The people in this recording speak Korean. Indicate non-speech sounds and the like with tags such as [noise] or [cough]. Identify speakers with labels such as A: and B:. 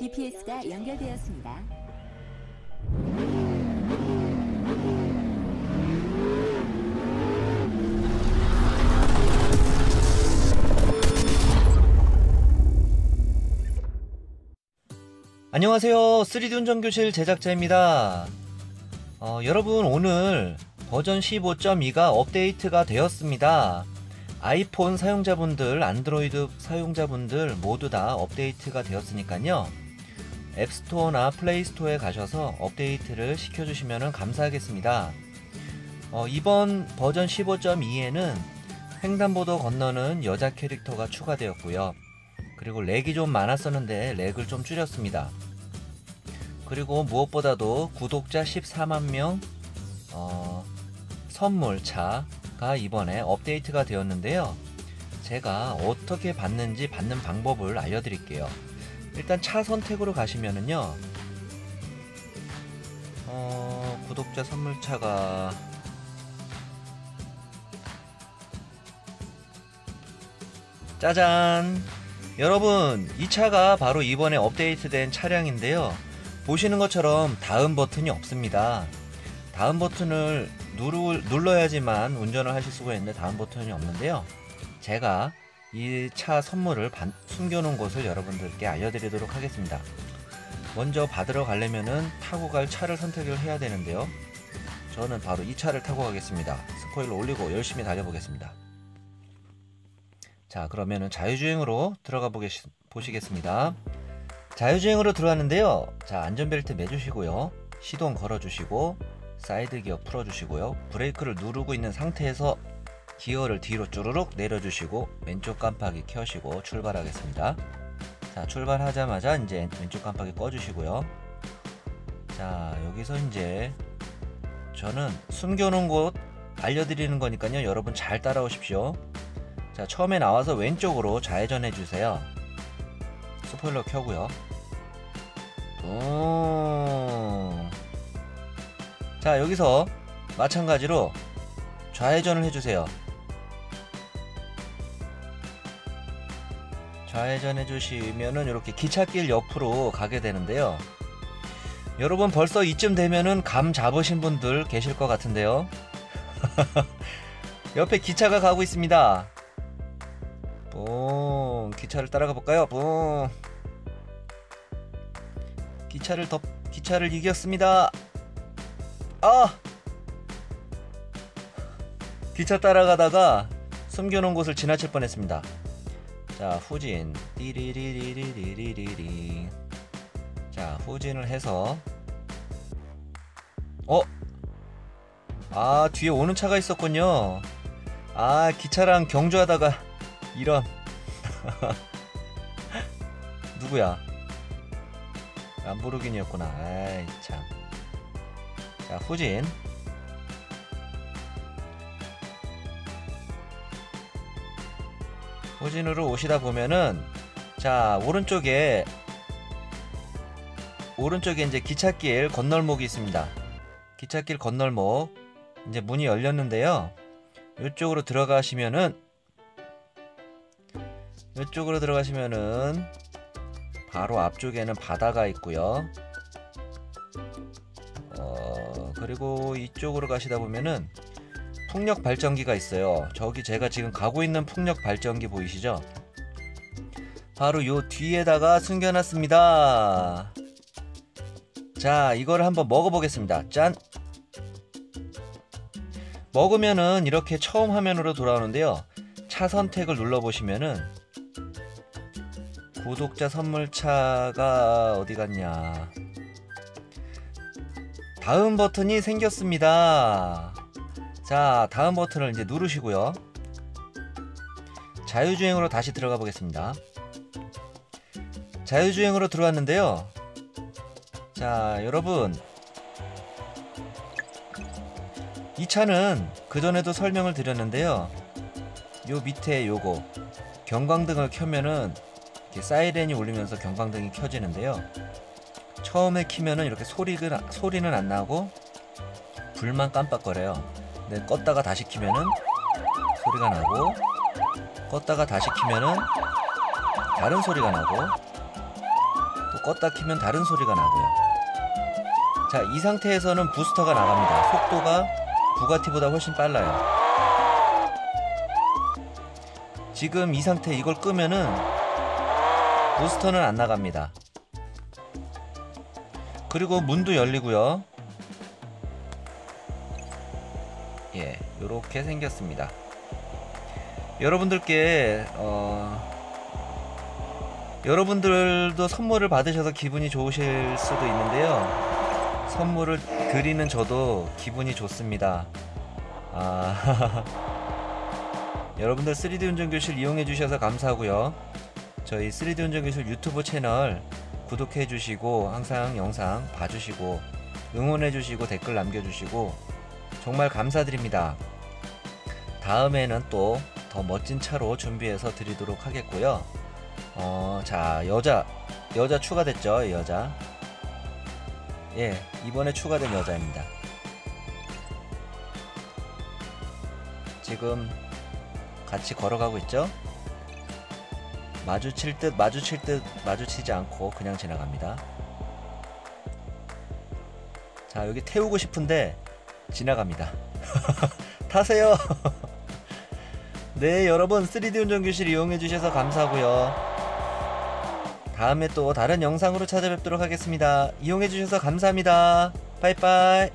A: GPS가 연결되었습니다.
B: 안녕하세요. 3D 운전교실 제작자입니다. 어, 여러분, 오늘 버전 15.2가 업데이트가 되었습니다. 아이폰 사용자분들, 안드로이드 사용자분들 모두 다 업데이트가 되었으니까요. 앱스토어나 플레이스토어에 가셔서 업데이트를 시켜주시면 감사하겠습니다. 어, 이번 버전 15.2에는 횡단보도 건너는 여자 캐릭터가 추가되었고요. 그리고 렉이 좀 많았었는데 렉을 좀 줄였습니다. 그리고 무엇보다도 구독자 14만 명 어, 선물차가 이번에 업데이트가 되었는데요. 제가 어떻게 받는지 받는 방법을 알려드릴게요. 일단 차 선택으로 가시면은요. 어, 구독자 선물차가 짜잔! 여러분, 이 차가 바로 이번에 업데이트된 차량인데요. 보시는 것처럼 다음 버튼이 없습니다. 다음 버튼을 누르, 눌러야지만 운전을 하실 수가 있는데 다음 버튼이 없는데요. 제가 이 차 선물을 반, 숨겨놓은 곳을 여러분들께 알려드리도록 하겠습니다. 먼저 받으러 가려면은 타고 갈 차를 선택을 해야 되는데요. 저는 바로 이 차를 타고 가겠습니다. 스포일러 올리고 열심히 달려보겠습니다. 자 그러면은 자유주행으로 들어가 보겠, 보시겠습니다 자유주행으로 들어왔는데요 자 안전벨트 매주시고요 시동 걸어주시고 사이드 기어 풀어주시고요 브레이크를 누르고 있는 상태에서 기어를 뒤로 쭈르륵 내려주시고 왼쪽 깜빡이 켜시고 출발하겠습니다. 자 출발하자마자 이제 왼쪽 깜빡이 꺼주시고요. 자 여기서 이제 저는 숨겨놓은 곳 알려드리는 거니까요. 여러분 잘 따라오십시오. 자 처음에 나와서 왼쪽으로 좌회전해 주세요. 스포일러 켜고요. 자 여기서 마찬가지로 좌회전을 해주세요 좌회전 해 주시면은 이렇게 기찻길 옆으로 가게 되는데요 여러분 벌써 이쯤 되면은 감 잡으신 분들 계실 것 같은데요 [laughs] 옆에 기차가 가고 있습니다 뿡 기차를 따라가 볼까요? 뿡 기차를 더 기차를 이겼습니다. 아 기차 따라가다가 숨겨놓은 곳을 지나칠 뻔했습니다. 자 후진. 띠리리리리리리리. 자 후진을 해서. 어? 아 뒤에 오는 차가 있었군요. 아 기차랑 경주하다가 이런. [laughs] 누구야? 람보르기니였구나. 아이 참. 자 후진 후진으로 오시다 보면은 자 오른쪽에 오른쪽에 이제 기찻길 건널목이 있습니다. 기찻길 건널목. 이제 문이 열렸는데요. 이쪽으로 들어가시면은 이쪽으로 들어가시면은 바로 앞쪽에는 바다가 있고요. 어, 그리고 이쪽으로 가시다 보면은 풍력 발전기가 있어요. 저기 제가 지금 가고 있는 풍력 발전기 보이시죠? 바로 요 뒤에다가 숨겨놨습니다. 자, 이걸 한번 먹어보겠습니다. 짠! 먹으면은 이렇게 처음 화면으로 돌아오는데요. 차 선택을 눌러보시면은 구독자 선물차가 어디 갔냐 다음 버튼이 생겼습니다 자 다음 버튼을 이제 누르시고요. 자유주행으로 다시 들어가 보겠습니다. 자유주행으로 들어왔는데요. 자 여러분. 이 차는 그전에도 설명을 드렸는데요. 요 밑에 요거 경광등을 켜면은 사이렌이 울리면서 경광등이 켜지는데요. 처음에 키면은 이렇게 소리가, 소리는 안 나고 불만 깜빡거려요. 근데 껐다가 다시 키면은 소리가 나고 껐다가 다시 키면은 다른 소리가 나고 또 껐다 키면 다른 소리가 나고요. 자, 이 상태에서는 부스터가 나갑니다. 속도가 부가티보다 훨씬 빨라요. 지금 이 상태 이걸 끄면은 부스터는 안 나갑니다. 그리고 문도 열리고요. 예, 요렇게 생겼습니다. 여러분들께 어 여러분들도 선물을 받으셔서 기분이 좋으실 수도 있는데요. 선물을 드리는 저도 기분이 좋습니다. 아, [laughs] 여러분들 3D 운전교실 이용해 주셔서 감사하고요. 저희 3D 운전교실 유튜브 채널 구독해 주시고 항상 영상 봐주시고 응원해 주시고 댓글 남겨주시고 정말 감사드립니다. 다음에는 또 더 멋진 차로 준비해서 드리도록 하겠고요. 어, 자, 여자, 여자 추가됐죠, 이 여자. 예, 이번에 추가된 여자입니다. 지금 같이 걸어가고 있죠? 마주칠 듯, 마주칠 듯, 마주치지 않고 그냥 지나갑니다. 자, 여기 태우고 싶은데 지나갑니다. [laughs] 타세요! [laughs] 네, 여러분 3D 운전교실 이용해 주셔서 감사하고요. 다음에 또 다른 영상으로 찾아뵙도록 하겠습니다. 이용해 주셔서 감사합니다. 빠이빠이.